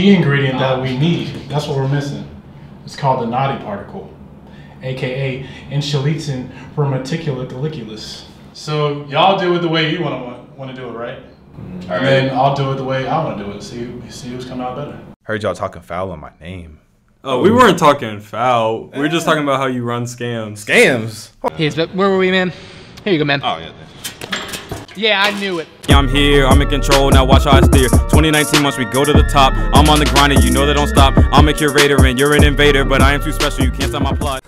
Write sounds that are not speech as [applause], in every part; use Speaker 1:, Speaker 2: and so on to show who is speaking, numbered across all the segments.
Speaker 1: key ingredient that we need. That's what we're missing. It's called the naughty particle, aka enchilitin vermiculate deliculus. So y'all do it the way you want to want to do it, right?
Speaker 2: Mm-hmm.
Speaker 1: And then I'll do it the way I want to do it. See, see who's coming out better.
Speaker 2: Heard y'all talking foul on my name.
Speaker 3: Oh, we weren't talking foul. We were just talking about how you run scams.
Speaker 2: Scams.
Speaker 4: Here's where were we, man? Here you go, man.
Speaker 2: Oh yeah.
Speaker 4: Yeah, I knew it.
Speaker 3: Yeah, I'm here, I'm in control, now watch how I steer. 2019, once we go to the top, I'm on the grind and you know that don't stop. I'm a curator and you're an invader, but I am too special, you can't stop my plot.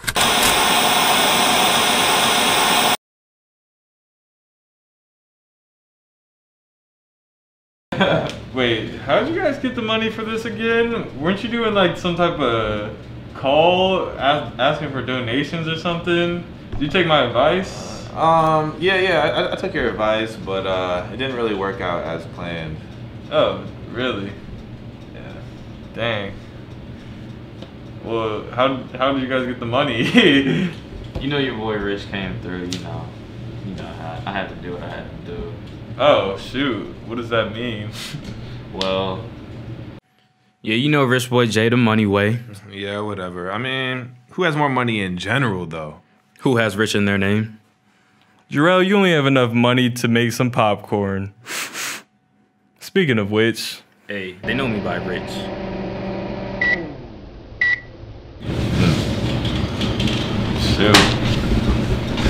Speaker 3: [laughs] Wait, how'd you guys get the money for this again? Weren't you doing like some type of call ask, asking for donations or something? Did you take my advice?
Speaker 5: Um, yeah, yeah, I, I took your advice, but uh, it didn't really work out as planned.
Speaker 3: Oh, really?
Speaker 5: Yeah.
Speaker 3: Dang. Well, how how did you guys get the money? [laughs]
Speaker 6: You know your boy Rich came through, you know. You know, I, I had to do what I had to do.
Speaker 3: oh shoot, what does that mean? [laughs]
Speaker 6: Well, yeah, you know Rich Boy Jay the money way.
Speaker 5: Yeah, whatever. I mean, who has more money in general, though?
Speaker 6: Who has Rich in their name?
Speaker 3: Jarrell, you only have enough money to make some popcorn. Speaking of which,
Speaker 6: Hey, they know me by Rich.
Speaker 3: shoot,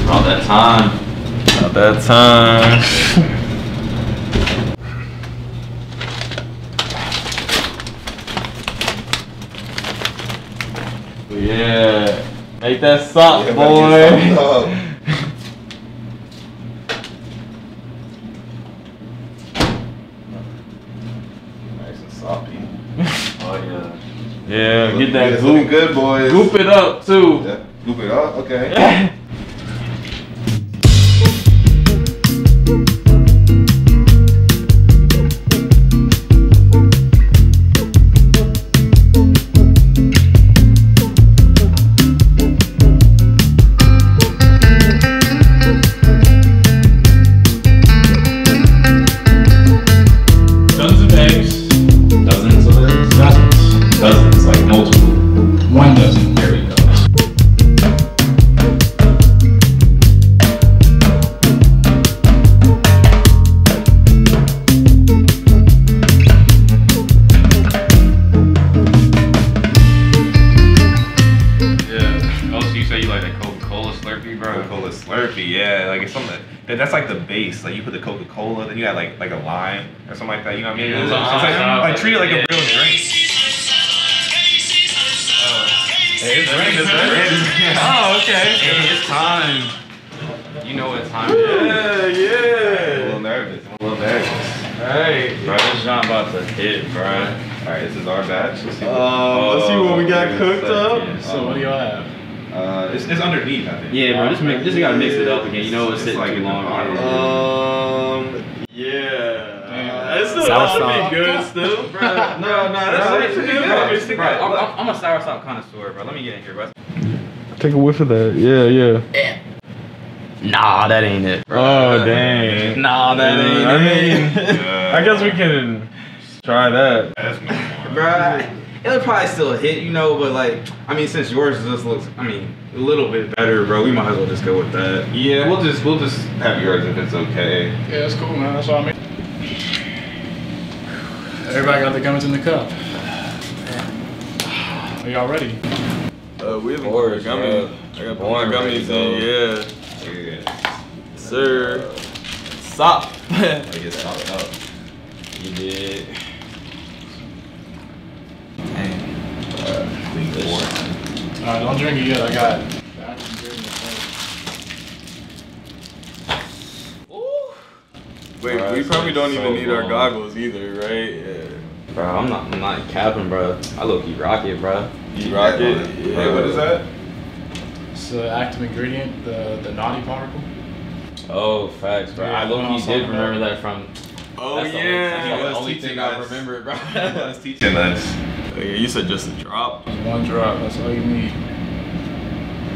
Speaker 6: All that time.
Speaker 3: about that time. [laughs] yeah, make that sock, boy.
Speaker 5: Nice and sloppy. [laughs]
Speaker 6: Oh yeah.
Speaker 3: Yeah, get that goop.
Speaker 5: good, boys.
Speaker 3: Goop it up too.
Speaker 5: Yeah, Goop it up. Okay. [laughs] yeah. Like it's something that, that's like the base. Like you put the Coca-Cola, then you add like like a lime or something like that. You know what I mean?
Speaker 6: Yeah,
Speaker 5: It's,
Speaker 6: lime,
Speaker 5: it's like,
Speaker 6: lime.
Speaker 5: like treat it like a real drink.
Speaker 3: Hey, it's raining, it's. Oh, okay.
Speaker 6: Hey, it's time. You know what time it is.
Speaker 3: Yeah,
Speaker 5: I'm a little nervous. I'm a little nervous.
Speaker 3: Hey.
Speaker 6: Bro, this John about to hit, bro.
Speaker 5: All right, this is our batch. Let's see.
Speaker 3: Um, let's see what we got
Speaker 5: Oh,
Speaker 3: cooked up.
Speaker 6: Yeah.
Speaker 1: So what do y'all have?
Speaker 5: Uh, it's, it's underneath, I think.
Speaker 6: Yeah, bro, just make, just gotta mix it up again. You know it's,
Speaker 5: It's
Speaker 6: sitting
Speaker 5: like
Speaker 6: too
Speaker 5: in the
Speaker 6: long.
Speaker 5: bottom.
Speaker 3: Um, yeah.
Speaker 1: Damn.
Speaker 3: It's still
Speaker 4: Sour
Speaker 3: ought to
Speaker 4: sop.
Speaker 3: be good still.
Speaker 6: Bro, no, no,
Speaker 5: that's actually good, bro.
Speaker 6: Bro, I'm, I'm, I'm a sour sop connoisseur, bro. Let me get in here, bro.
Speaker 3: Take a whiff of that. Yeah, yeah.
Speaker 6: Nah, that ain't it. Bro.
Speaker 3: Oh, dang. [laughs]
Speaker 6: Nah, that ain't
Speaker 3: I
Speaker 6: it.
Speaker 3: mean, [laughs] I guess we can try that.
Speaker 5: That's no more.
Speaker 6: Bruh, it'll probably still hit, you know, but like, I mean, since yours just looks, I mean, a little bit better, bro, we might as well just go with that.
Speaker 5: Yeah, we'll just we'll just have yours if it's okay.
Speaker 1: Yeah, that's cool, man. That's what I mean. Everybody got their gummies in the cup. Are y'all ready?
Speaker 3: Uh, we have
Speaker 6: course,
Speaker 3: gummy.
Speaker 6: bro.
Speaker 3: I got
Speaker 6: Born
Speaker 3: more
Speaker 6: ready
Speaker 3: gummies
Speaker 6: to
Speaker 3: in, yeah. Sir. Sop.
Speaker 5: I get stopped up.
Speaker 6: You did.
Speaker 5: Clean four.
Speaker 1: Uh, Alright, don't drink it yet. I got it.
Speaker 3: Wait,
Speaker 5: Bro,
Speaker 3: we probably
Speaker 5: like
Speaker 3: don't
Speaker 5: so
Speaker 3: even need our goggles either, right? Yeah.
Speaker 6: Bro, I'm not, I'm not capping, bro. I low key rock it, bro.
Speaker 3: You rock it?
Speaker 5: Hey, what is that?
Speaker 1: It's the active ingredient, the, the naughty particle.
Speaker 6: Oh, facts, bro.
Speaker 1: Yeah,
Speaker 6: I low
Speaker 1: I
Speaker 6: key did remember
Speaker 1: about
Speaker 6: that from.
Speaker 3: Oh,
Speaker 6: that's the only-
Speaker 3: yeah.
Speaker 6: that's the
Speaker 5: was
Speaker 6: only
Speaker 5: teaching
Speaker 6: thing I
Speaker 5: us.
Speaker 6: remember, bro. [laughs]
Speaker 5: That's teaching us.
Speaker 3: Oh, yeah, you said just a drop.
Speaker 1: Just one drop. That's all you need.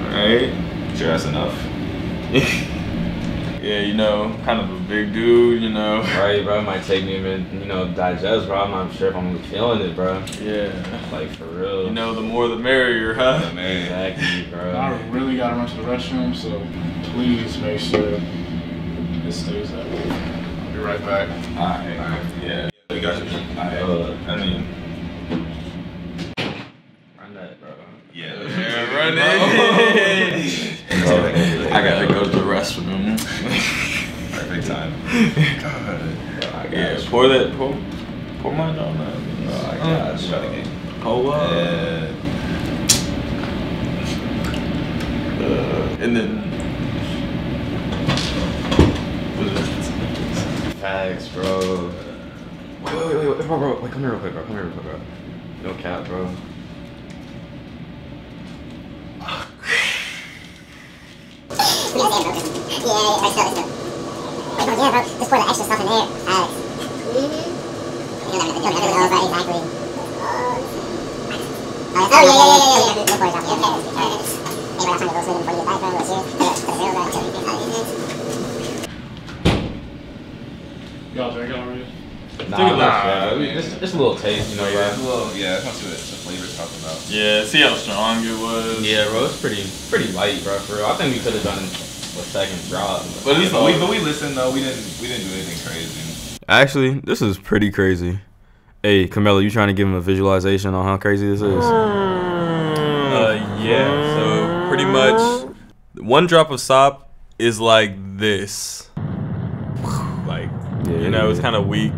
Speaker 3: Alright.
Speaker 5: Sure, that's enough. [laughs]
Speaker 3: yeah, you know, kind of a big dude, you know. [laughs]
Speaker 6: Right, bro. It might take me a minute, you know, digest, bro. I'm not sure if I'm feeling it, bro.
Speaker 3: Yeah.
Speaker 6: Like for real.
Speaker 3: You know, the more the merrier, huh?
Speaker 5: Man.
Speaker 6: Exactly, bro.
Speaker 1: I really gotta run to the restroom, so please make sure this stays up. I'll be right back.
Speaker 5: Alright. Yeah. We got you. Alright.
Speaker 6: Uh,
Speaker 5: I mean,
Speaker 6: Run that, bro.
Speaker 5: yeah.
Speaker 3: Yeah, run it.
Speaker 6: Oh,
Speaker 3: I gotta go to the restroom.
Speaker 5: Perfect time.
Speaker 3: Yeah, pour that, pour, pour mine on that.
Speaker 5: Oh, I got you. Try to get-
Speaker 3: Oh, wow.
Speaker 5: Yeah.
Speaker 3: Uh, and then. Was?
Speaker 6: Facts, bro. Wait, wait, wait, wait, bro, bro. Wait, come here real quick, bro. Come here real quick, bro. No cap, bro.
Speaker 7: Yeah, yeah, bro. It's still, it's still. Wait, bro, yeah, bro. Just pour the extra stuff in there. Alex. Mm-hmm. You'll never, you'll never know, but exactly. Oh, yeah, yeah, yeah, yeah, yeah. You'll pour it out. Yeah, okay. Hey, bro, I'm trying to go swim before you get back, bro. Cheers. To the, to the zero, bro.
Speaker 1: Y'all drink already?
Speaker 6: Nah,
Speaker 3: Take a
Speaker 6: nah,
Speaker 3: look.
Speaker 6: bro. Just, just a little taste, you know,
Speaker 5: Yeah, it's a
Speaker 6: bro.
Speaker 5: little, yeah, that's not what the flavor's talking about.
Speaker 3: Yeah, see how strong it was.
Speaker 6: Yeah, bro. It's pretty, pretty light, bro. For real. I think we could have done a second drop.
Speaker 3: But at least
Speaker 5: But we, but we listened though. We didn't. We didn't do anything crazy.
Speaker 8: Actually, this is pretty crazy. Hey, Camelo, you trying to give him a visualization on how crazy this is?
Speaker 3: Uh, yeah. So pretty much, one drop of sop is like this. Like, you know, it's kind of weak.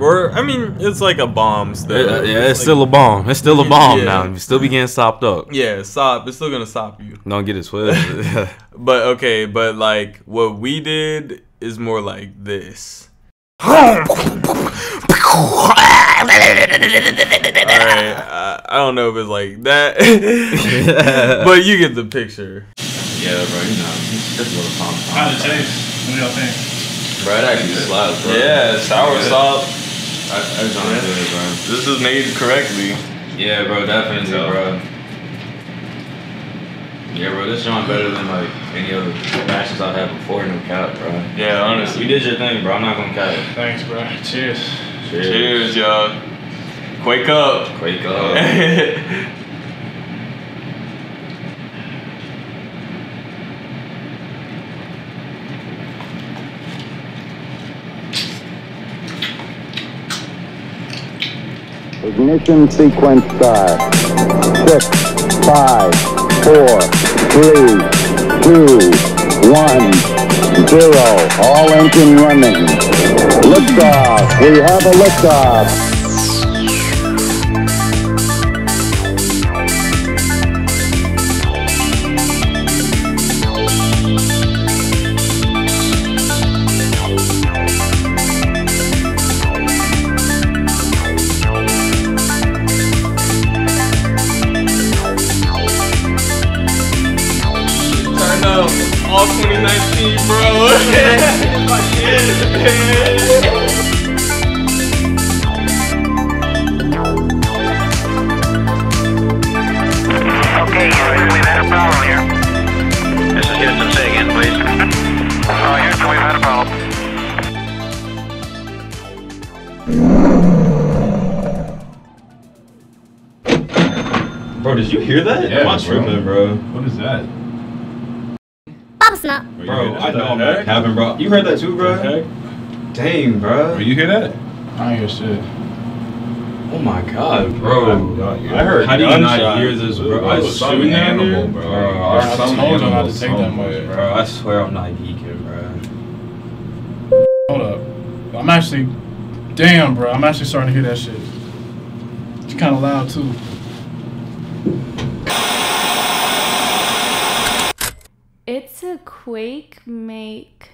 Speaker 3: Or I mean, it's like a bomb still.
Speaker 8: Yeah, yeah, it's
Speaker 3: like-
Speaker 8: still a bomb. It's still a bomb
Speaker 3: Yeah.
Speaker 8: now. You still be getting sopped up.
Speaker 3: Yeah, sop. It's still gonna stop you.
Speaker 8: Don't get it [laughs] twisted. [laughs]
Speaker 3: But okay, but like what we did is more like this. Alright, I, I don't know if it's like that, [laughs] but you get the picture.
Speaker 6: Yeah, bro. You know, just a little pump.
Speaker 1: How'd it taste? What do y'all think?
Speaker 6: Bro, it actually slaps, bro.
Speaker 3: Yeah, sour
Speaker 5: Yeah.
Speaker 3: salt.
Speaker 6: I, I just wanna do it, bro.
Speaker 3: This is made correctly.
Speaker 6: Yeah, bro, definitely,
Speaker 5: So-
Speaker 6: bro. Yeah, bro, this joint better than like any other batches I've had before. No cap, bro.
Speaker 3: Yeah, honestly.
Speaker 6: You did your thing, bro. I'm not gonna cap. It.
Speaker 1: Thanks, bro. Cheers.
Speaker 3: Cheers, y'all. Quake up.
Speaker 6: Quake up. [laughs]
Speaker 9: Ignition sequence start. Six, five, four, three, two, one, zero. All engine running. Liftoff. We have a liftoff.
Speaker 6: Did you hear that?
Speaker 5: Yeah,
Speaker 6: Am I
Speaker 5: bro.
Speaker 6: tripping, bro?
Speaker 5: What is that?
Speaker 7: Bubble snuff.
Speaker 6: Bro, I know I'm not capping, bro. You heard that too, bro? Dang, bro.
Speaker 5: you hear that?
Speaker 1: I ain't hear shit.
Speaker 6: Oh my god, bro.
Speaker 3: I heard
Speaker 6: How do you not
Speaker 3: gunshot.
Speaker 6: hear this, bro? I
Speaker 5: It was
Speaker 6: swear,
Speaker 5: some animal, bro.
Speaker 6: Bro,
Speaker 5: Or
Speaker 6: I
Speaker 5: some
Speaker 1: told y'all not to take that
Speaker 5: somewhere,
Speaker 1: much,
Speaker 6: Bro, I swear I'm not geeking, bro.
Speaker 1: Hold up. I'm actually, damn, bro. I'm actually starting to hear that shit. It's kind of loud too.
Speaker 10: It's a Quake make